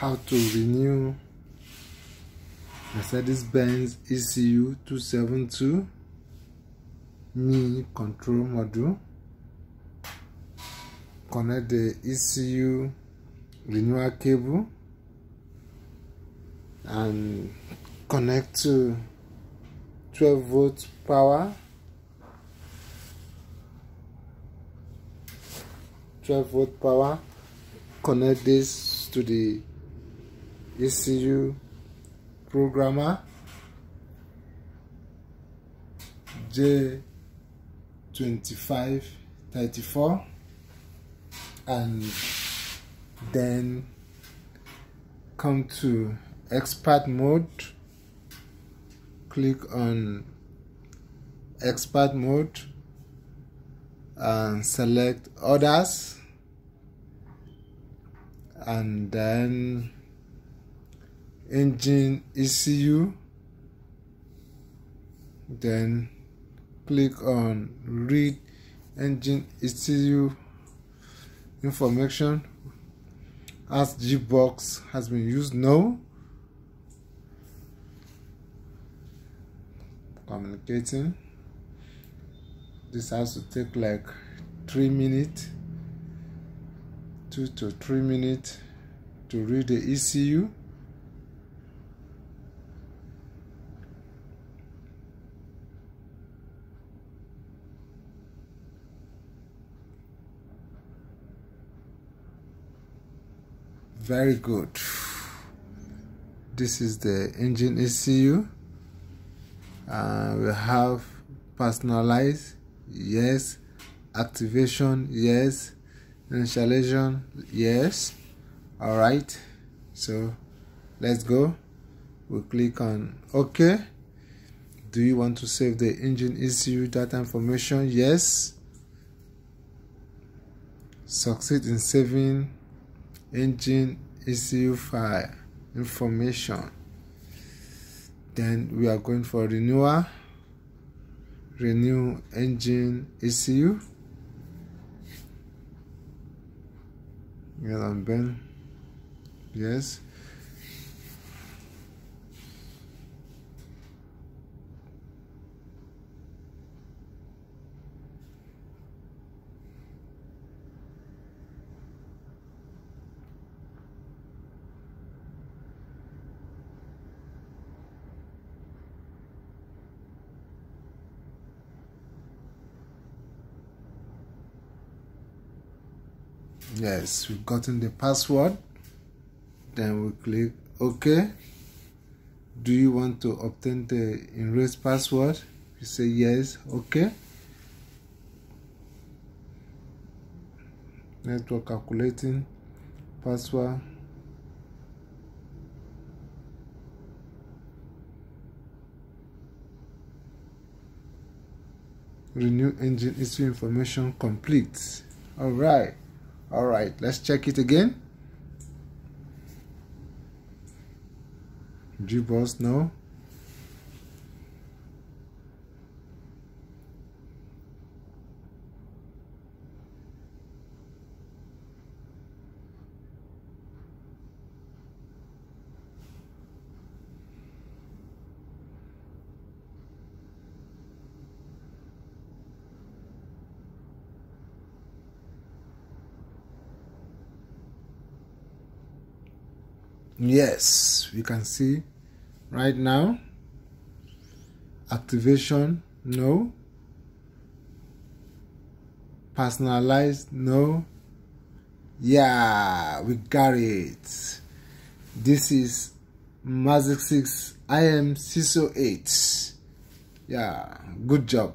how to renew Mercedes-Benz ECU 272 ME control module. Connect the ECU renewal cable and connect to 12 volt power. 12 volt power. Connect this to the ECU programmer. J2534 and then come to expert mode. Click on expert mode and select others. And then engine ECU then click on read engine ECU information. As G-box has been used no. Communicating. This has to take like three minutes two to three minutes to read the ECU very good. This is the engine ECU uh, we have personalized yes. Activation yes. Installation yes. All right. So let's go. We click on ok. Do you want to save the engine ECU data information? Yes. Succeed in saving engine ECU file information. Then we are going for renewal. Renew engine ECU and Ben. Yes yes we've gotten the password. Then we click ok. Do you want to obtain the erase password? You say yes okay network calculating password. Renew engine issue information complete. All right all right let's check it again. G-box no yes we can see right now. Activation no. Personalized no. Yeah we got it. This is Mavic 6 I IM 608 yeah good job